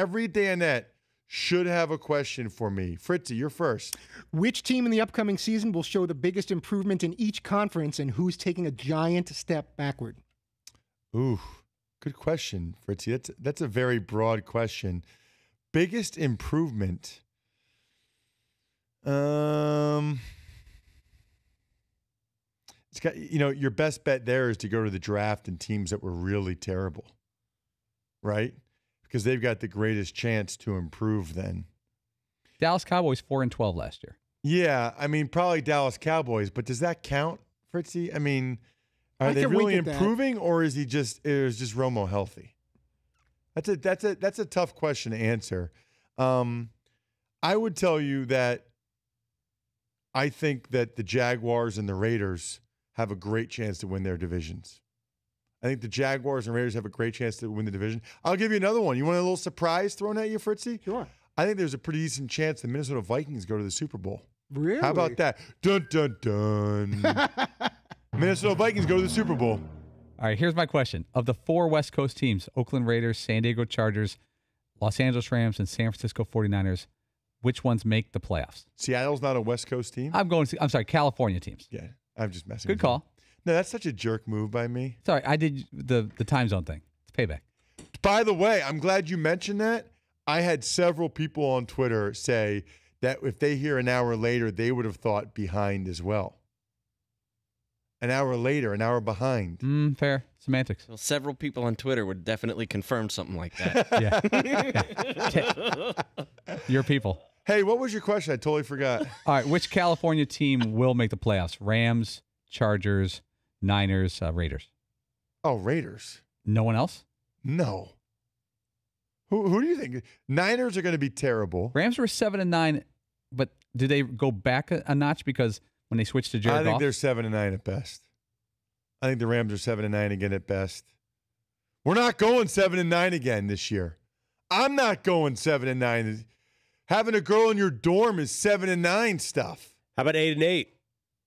every Danette should have a question for me. Fritzy, you're first. Which team in the upcoming season will show the biggest improvement in each conference and who's taking a giant step backward? Ooh, good question, Fritzy. That's that's a very broad question. Biggest improvement. Um it's got you know, your best bet there is to go to the draft and teams that were really terrible. Right? Because they've got the greatest chance to improve then. Dallas Cowboys 4 and 12 last year. Yeah, I mean probably Dallas Cowboys, but does that count, Fritzy? I mean, are I they really at that. improving or is he just is just Romo healthy? That's a that's a that's a tough question to answer. Um, I would tell you that I think that the Jaguars and the Raiders have a great chance to win their divisions. I think the Jaguars and Raiders have a great chance to win the division. I'll give you another one. You want a little surprise thrown at you, Fritzy? Sure. I think there's a pretty decent chance the Minnesota Vikings go to the Super Bowl. Really? How about that? Dun dun dun. Minnesota Vikings go to the Super Bowl. All right, here's my question. Of the four West Coast teams, Oakland Raiders, San Diego Chargers, Los Angeles Rams, and San Francisco 49ers, which ones make the playoffs? Seattle's not a West Coast team. I'm going to, I'm sorry, California teams. yeah, I'm just messing. Good with you. call. No, that's such a jerk move by me. Sorry, I did the, the time zone thing. It's payback. By the way, I'm glad you mentioned that. I had several people on Twitter say that if they hear an hour later, they would have thought behind as well. An hour later, an hour behind. Mm, fair. Semantics. Well, several people on Twitter would definitely confirm something like that. Yeah. Your people. Hey, what was your question? I totally forgot. All right, which California team will make the playoffs? Rams, Chargers, Niners, uh, Raiders. Oh, Raiders. No one else? No. Who who do you think? Niners are going to be terrible. Rams were 7 and 9, but do they go back a, a notch because when they switched to Jared I think Goff? they're seven and nine at best. I think the Rams are seven and nine again at best. We're not going seven and nine again this year. I'm not going seven and nine. Having a girl in your dorm is seven and nine stuff. How about eight and eight?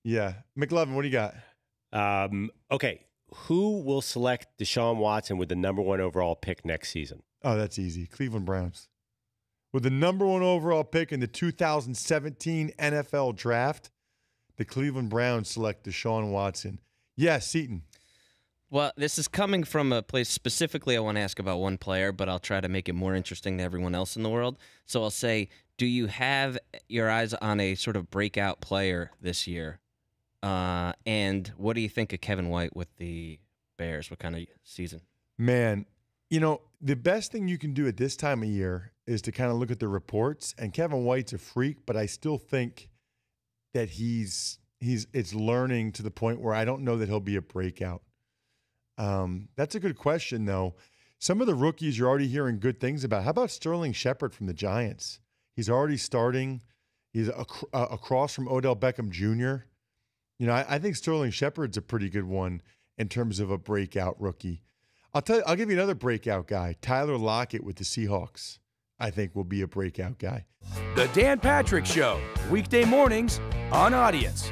Yeah, McLovin, what do you got? Um, okay, who will select Deshaun Watson with the number one overall pick next season? Oh, that's easy. Cleveland Browns. With the number one overall pick in the 2017 NFL draft, the Cleveland Browns select Deshaun Watson. Yes, Seton. Well, this is coming from a place specifically I want to ask about one player, but I'll try to make it more interesting to everyone else in the world. So I'll say, do you have your eyes on a sort of breakout player this year? Uh, and what do you think of Kevin White with the Bears? What kind of season? Man, you know, the best thing you can do at this time of year is to kind of look at the reports. And Kevin White's a freak, but I still think that he's he's it's learning to the point where I don't know that he'll be a breakout. Um, that's a good question, though. Some of the rookies you're already hearing good things about. How about Sterling Shepard from the Giants? He's already starting. He's ac- uh, across from Odell Beckham Jr. You know, I, I think Sterling Shepard's a pretty good one in terms of a breakout rookie. I'll tell you, I'll give you another breakout guy, Tyler Lockett with the Seahawks. I think will be a breakout guy. The Dan Patrick Show, weekday mornings on Audience.